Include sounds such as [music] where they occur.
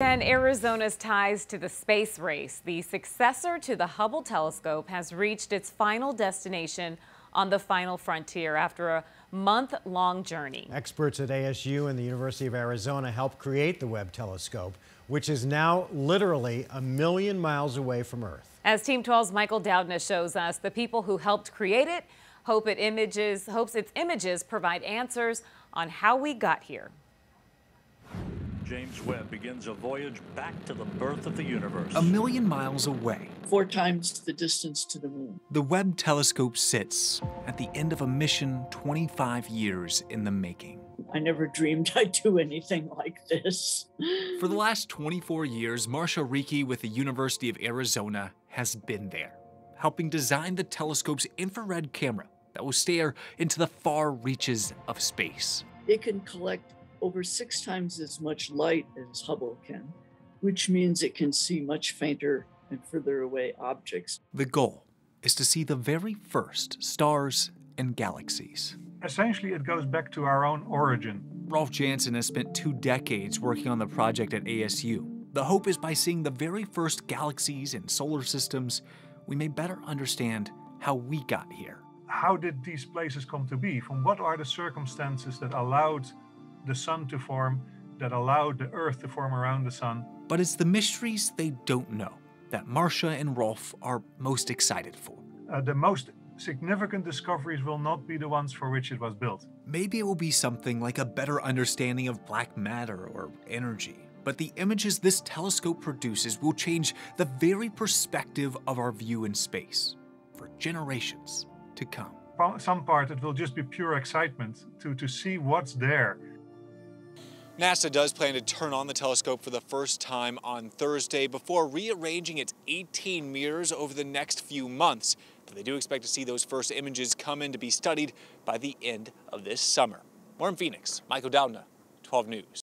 And Arizona's ties to the space race, the successor to the Hubble telescope, has reached its final destination on the final frontier after a month-long journey. Experts at ASU and the University of Arizona helped create the Webb telescope, which is now literally a million miles away from Earth. As Team 12's Michael Doudna shows us, the people who helped create it hope it images, hopes its images provide answers on how we got here. James Webb begins a voyage back to the birth of the universe. A million miles away. Four times the distance to the moon. The Webb telescope sits at the end of a mission 25 years in the making. I never dreamed [laughs] I'd do anything like this. For the last 24 years, Marcia Rieke with the University of Arizona has been there, helping design the telescope's infrared camera that will stare into the far reaches of space. It can collect over six times as much light as Hubble can, which means it can see much fainter and further away objects. The goal is to see the very first stars and galaxies. Essentially, it goes back to our own origin. Rolf Jansen has spent two decades working on the project at ASU. The hope is by seeing the very first galaxies and solar systems, we may better understand how we got here. How did these places come to be? From what are the circumstances that allowed the sun to form, that allowed the earth to form around the sun. But it's the mysteries they don't know that Marcia and Rolf are most excited for. Uh, the most significant discoveries will not be the ones for which it was built. Maybe it will be something like a better understanding of black matter or energy. But the images this telescope produces will change the very perspective of our view in space for generations to come. Some part it will just be pure excitement to, to see what's there NASA does plan to turn on the telescope for the first time on Thursday before rearranging its 18 mirrors over the next few months. But they do expect to see those first images come in to be studied by the end of this summer. More in Phoenix, Michael Doudna, 12 News.